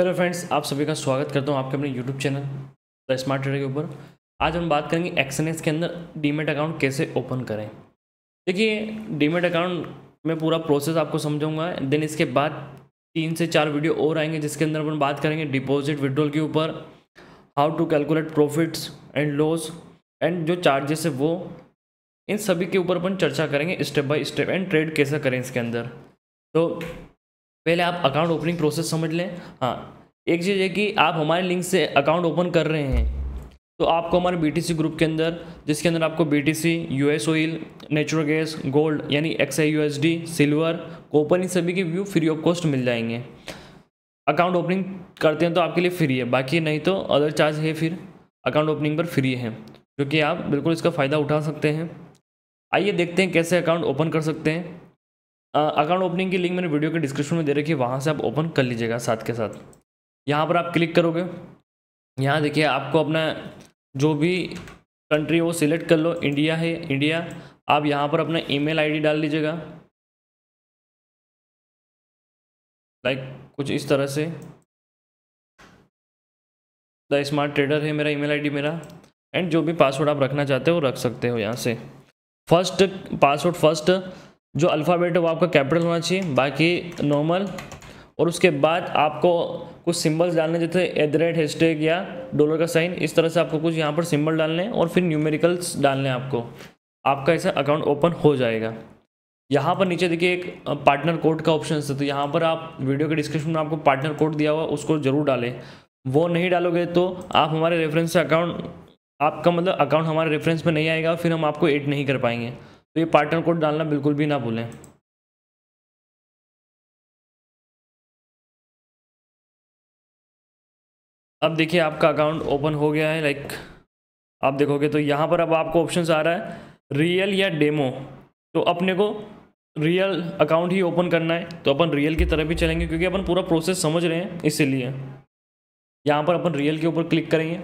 Hello friends आप सभी का स्वागत करता हूँ आपके अपने YouTube channel the smart trader के ऊपर। आज हम बात करेंगे एक्सएनएस के अंदर डीमेट अकाउंट कैसे ओपन करें। देखिए डीमेट अकाउंट में पूरा प्रोसेस आपको समझाऊँगा देन इसके बाद तीन से चार वीडियो और आएँगे, जिसके अंदर अपन बात करेंगे डिपॉजिट विड्रॉल के ऊपर how to calculate profits and loss and जो चार्जेस है वो। इन सभी के ऊपर अपन चर्चा करेंगे step by step and trade कैसे करें इसके अंदर। तो पहले आप अकाउंट ओपनिंग प्रोसेस समझ लें। हाँ एक चीज़ है कि आप हमारे लिंक से अकाउंट ओपन कर रहे हैं तो आपको हमारे बी ग्रुप के अंदर, जिसके अंदर आपको B T C U S oil natural gas gold यानी एक्स आई सिल्वर कोपन इन सभी के व्यू फ्री ऑफ़ कॉस्ट मिल जाएँगे। अकाउंट ओपनिंग करते हैं तो आपके लिए फ्री है, बाकी नहीं तो अदर चार्ज है फिर। अकाउंट ओपनिंग पर फ्री है क्योंकि आप बिल्कुल इसका फ़ायदा उठा सकते हैं। आइए देखते हैं कैसे अकाउंट ओपन कर सकते हैं। अकाउंट ओपनिंग की लिंक मैंने वीडियो के डिस्क्रिप्शन में दे रखी है, वहाँ से आप ओपन कर लीजिएगा साथ के साथ। यहाँ पर आप क्लिक करोगे। यहाँ देखिए, आपको अपना जो भी कंट्री वो सिलेक्ट कर लो। इंडिया है इंडिया आप यहाँ पर अपना ईमेल आईडी डाल लीजिएगा लाइक कुछ इस तरह से। द स्मार्ट ट्रेडर है मेरा ईमेल आईडी मेरा। एंड जो भी पासवर्ड आप रखना चाहते हो रख सकते हो यहाँ से। फ़र्स्ट पासवर्ड फ़र्स्ट जो अल्फ़ाबेट है वो आपका कैपिटल होना चाहिए। बाकी नॉर्मल और उसके बाद आपको कुछ सिंबल्स डालने, जैसे एट द रेट हैशटैग या डॉलर का साइन, इस तरह से आपको कुछ यहाँ पर सिंबल डालने हैं और फिर न्यूमेरिकल्स डालने हैं आपको। आपका ऐसा अकाउंट ओपन हो जाएगा। यहाँ पर नीचे देखिए एक पार्टनर कोड का ऑप्शन है। तो यहाँ पर आप वीडियो के डिस्क्रिप्शन में आपको पार्टनर कोड दिया हुआ उसको ज़रूर डालें। वो नहीं डालोगे तो आप हमारे रेफरेंस से अकाउंट, आपका मतलब अकाउंट हमारे रेफरेंस में नहीं आएगा, फिर हम आपको एड नहीं कर पाएँगे। तो ये पार्टनर कोड डालना बिल्कुल भी ना भूलें। अब देखिए आपका अकाउंट ओपन हो गया है लाइक आप देखोगे तो यहाँ पर अब आपको ऑप्शन आ रहा है रियल या डेमो तो अपने को रियल अकाउंट ही ओपन करना है तो अपन रियल की तरफ़ भी चलेंगे, क्योंकि अपन पूरा प्रोसेस समझ रहे हैं, इसीलिए। यहाँ पर अपन रियल के ऊपर क्लिक करेंगे।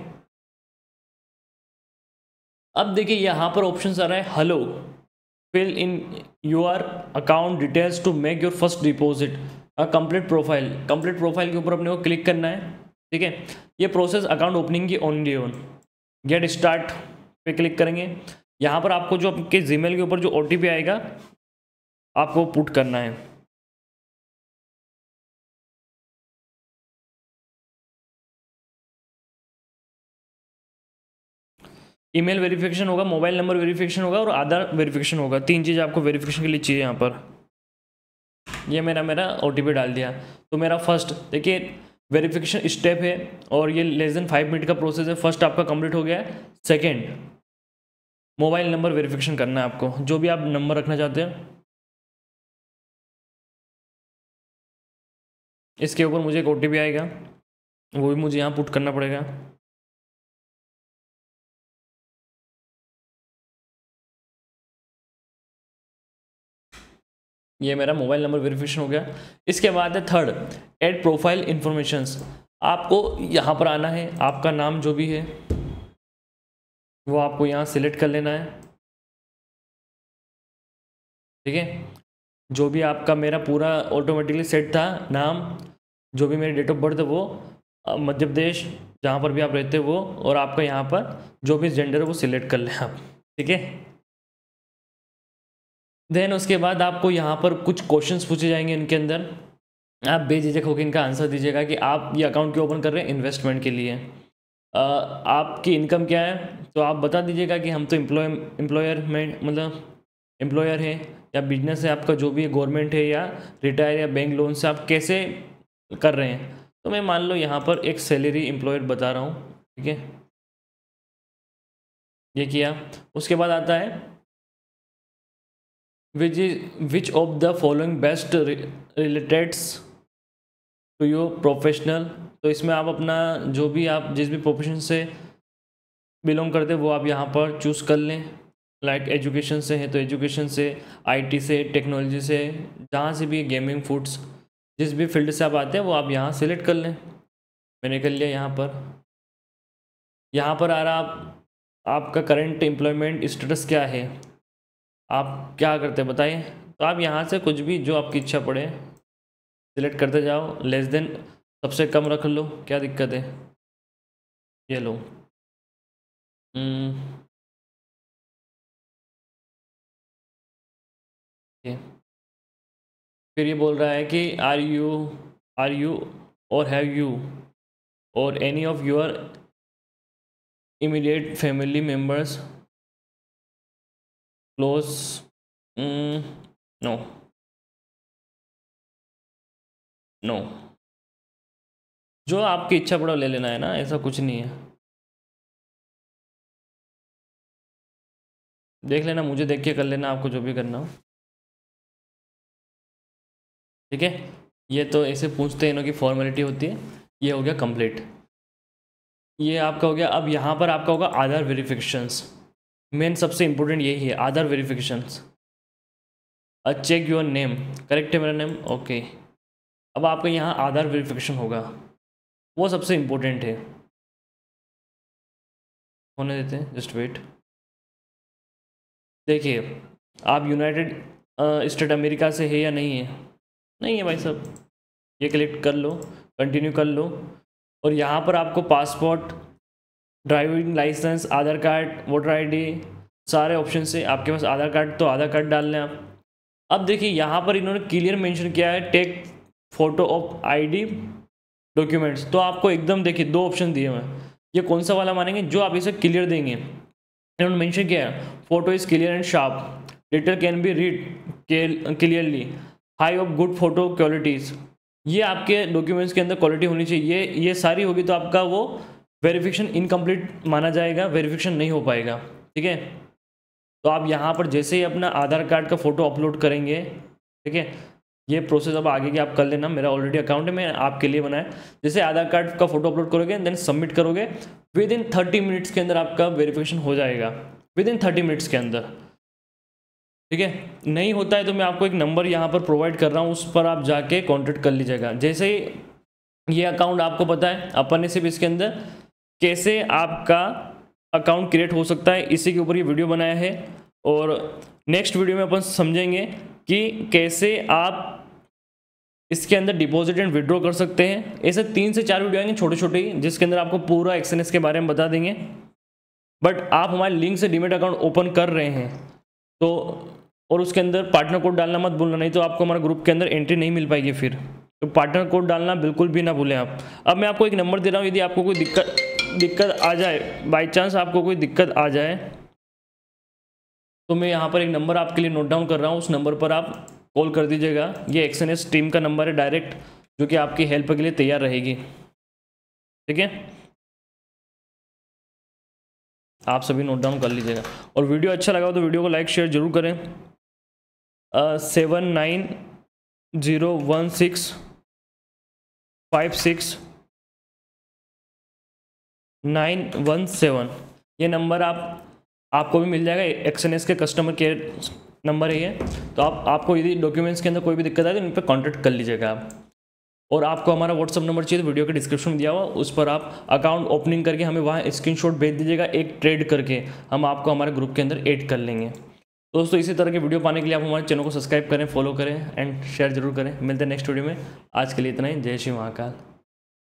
अब देखिए यहाँ पर ऑप्शन आ रहा है hello fill in your account details to make your first a complete profile complete profile के ऊपर अपने को क्लिक करना है। ठीक है? ये प्रोसेस अकाउंट ओपनिंग की ओनली ओन गेट स्टार्ट पे क्लिक करेंगे। यहाँ पर आपको जो आपके जीमेल के ऊपर जो ओटीपी आएगा, आपको पुट करना है। ईमेल वेरिफिकेशन होगा मोबाइल नंबर वेरिफिकेशन होगा और आधार वेरिफिकेशन होगा। तीन चीज़ आपको वेरिफिकेशन के लिए चाहिए यहाँ पर। ये मेरा मेरा ओ डाल दिया। तो मेरा फ़र्स्ट देखिए वेरिफिकेशन स्टेप है और ये लेस देन फाइव मिनट का प्रोसेस है। फ़र्स्ट आपका कंप्लीट हो गया है। सेकेंड मोबाइल नंबर वेरिफिकेशन करना है आपको। जो भी आप नंबर रखना चाहते हैं। इसके ऊपर मुझे एक ओटीपी आएगा। वो भी मुझे यहाँ पुट करना पड़ेगा। ये मेरा मोबाइल नंबर वेरिफिकेशन हो गया। इसके बाद है थर्ड एड प्रोफ़ाइल इन्फॉर्मेशंस आपको यहाँ पर आना है, आपका नाम जो भी है, वो आपको यहाँ सिलेक्ट कर लेना है। ठीक है? जो भी आपका मेरा पूरा ऑटोमेटिकली सेट था, नाम, जो भी मेरी डेट ऑफ़ बर्थ है, वो मध्य प्रदेश, जहाँ पर भी आप रहते हो, वो, और आपका यहाँ पर जो भी जेंडर है, वो सिलेक्ट कर लें आप। ठीक है? देन उसके बाद आपको यहाँ पर कुछ क्वेश्चंस पूछे जाएँगे इनके अंदर। आप बेझिझक होकर इनका आंसर दीजिएगा कि आप ये अकाउंट क्यों ओपन कर रहे हैं इन्वेस्टमेंट के लिए। आपकी इनकम क्या है? तो आप बता दीजिएगा कि हम तो एम्प्लॉय एम्प्लॉयर में मतलब एम्प्लॉयर है, या बिज़नेस है आपका, जो भी है गवर्नमेंट है या रिटायर या बैंक लोन से आप कैसे कर रहे हैं? तो मैं मान लो यहाँ पर एक सैलरी एम्प्लॉयर बता रहा हूँ, ठीक है? ये किया। उसके बाद आता है which is which of the following best relates to your professional तो इसमें आप अपना जो भी आप, जिस भी प्रोफेशन से बिलोंग करते हैं, वो आप यहाँ पर चूज़ कर लें। लाइक like एजुकेशन से है तो एजुकेशन से आईटी से टेक्नोलॉजी से, जहाँ से भी गेमिंग फूड्स जिस भी फ़ील्ड से आप आते हैं, वो आप यहाँ सेलेक्ट कर लें। मैंने कर लिया यहाँ पर। यहाँ पर आ रहा आप, आपका करंट एम्प्लॉयमेंट स्टेटस क्या है? आप क्या करते हैं बताइए तो आप यहाँ से कुछ भी जो आपकी इच्छा पड़े सिलेक्ट करते जाओ लेस देन सबसे कम रख लो क्या दिक्कत है? ये लो। हम्म, ये। फिर ये बोल रहा है कि are you are you or have you or any of your immediate family members close no no जो आपकी इच्छा पड़ा ले लेना है ना, ऐसा कुछ नहीं है। देख लेना, मुझे देख के कर लेना, आपको जो भी करना हो। ठीक है? ये तो ऐसे पूछते हैं इनों की फॉर्मेलिटी होती है। ये हो गया कंप्लीट ये आपका हो गया, अब यहाँ पर आपका होगा आधार वेरिफिकेशंस मेन सबसे इंपॉर्टेंट यही है, Aadhaar verifications check your name correct है मेरा नेम ओके अब आपका यहाँ आधार वेरिफिकेशन होगा। वो सबसे इम्पोर्टेंट है। होने देते हैं जस्ट वेट देखिए, आप यूनाइटेड स्टेट अमेरिका से है या नहीं है? नहीं है भाई साहब। ये कलेक्ट कर लो कंटिन्यू कर लो। और यहाँ पर आपको passport driving licence, Aadhaar card, voter ID सारे ऑप्शन से आपके पास आधार कार्ड तो आधार कार्ड डाल लें आप। अब देखिए, यहाँ पर इन्होंने क्लियर मेंशन किया है take photo of ID documents तो आपको एकदम देखिए, दो ऑप्शन दिए हुए हैं। ये कौन सा वाला मानेंगे? जो आप इसे क्लियर देंगे। इन्होंने मेंशन किया है photo is clear and sharp detail can be read clearly high of good photo qualities ये आपके डॉक्यूमेंट्स के अंदर क्वालिटी होनी चाहिए। ये ये सारी होगी तो आपका वो वेरिफिकेशन इनकम्प्लीट माना जाएगा वेरिफिकेशन नहीं हो पाएगा, ठीक है? तो आप यहाँ पर जैसे ही अपना आधार कार्ड का फ़ोटो अपलोड करेंगे, ठीक है? ये प्रोसेस अब आगे की आप कर लेना, मेरा ऑलरेडी अकाउंट है, मैं आपके लिए बनाया। जैसे आधार कार्ड का फ़ोटो अपलोड करोगे देन सबमिट करोगे विद इन थर्टी मिनट्स के अंदर आपका वेरिफिकेशन हो जाएगा विद इन थर्टी मिनट्स के अंदर। ठीक है? नहीं होता है तो मैं आपको एक नंबर यहाँ पर प्रोवाइड कर रहा हूँ, उस पर आप जाके कॉन्टेक्ट कर लीजिएगा। जैसे ही ये अकाउंट आपको पता है, अपन ने सिर्फ़ इसके अंदर कैसे आपका अकाउंट क्रिएट हो सकता है, इसी के ऊपर ये वीडियो बनाया है। और नेक्स्ट वीडियो में अपन समझेंगे कि कैसे आप इसके अंदर डिपॉजिट एंड विड्रॉ कर सकते हैं। ऐसे तीन से चार वीडियो आएँगे छोटे छोटे जिसके अंदर आपको पूरा एक्सएनएस के बारे में बता देंगे। बट आप हमारे लिंक से डिमेट अकाउंट ओपन कर रहे हैं तो और उसके अंदर पार्टनर कोड डालना मत भूलना, नहीं तो आपको हमारे ग्रुप के अंदर एंट्री नहीं मिल पाएगी फिर। तो पार्टनर कोड डालना बिल्कुल भी ना भूलें आप। अब मैं आपको एक नंबर दे रहा हूँ, यदि आपको कोई दिक्कत दिक्कत आ जाए बाई चांस आपको कोई दिक्कत आ जाए तो मैं यहाँ पर एक नंबर आपके लिए नोट डाउन कर रहा हूँ। उस नंबर पर आप कॉल कर दीजिएगा। ये एक्सएनएस टीम का नंबर है डायरेक्ट जो कि आपकी हेल्प के लिए तैयार रहेगी। ठीक है? आप सभी नोट डाउन कर लीजिएगा। और वीडियो अच्छा लगा हो तो वीडियो को लाइक शेयर ज़रूर करें। Seven nine zero one six five six nine one seven. ये नंबर आप, आपको भी मिल जाएगा। एक्स के कस्टमर केयर नंबर है ये। तो आप, आपको यदि डॉक्यूमेंट्स के अंदर कोई भी दिक्कत आए तो इन पर कॉन्टैक्ट कर लीजिएगा आप। और आपको हमारा व्हाट्सअप नंबर चाहिए तो वीडियो के डिस्क्रिप्शन में दिया हुआ, उस पर आप अकाउंट ओपनिंग करके हमें वहाँ स्क्रीनशॉट भेज दीजिएगा, एक ट्रेड करके। हम आपको हमारे ग्रुप के अंदर ऐड कर लेंगे। दोस्तों, इसी तरह के वीडियो पाने के लिए आप हमारे चैनल को सब्सक्राइब करें फॉलो करें एंड शेयर ज़रूर करें। मिलते हैं नेक्स्ट वीडियो में। आज के लिए इतना ही। जय श्री महाकाल।